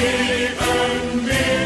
and me.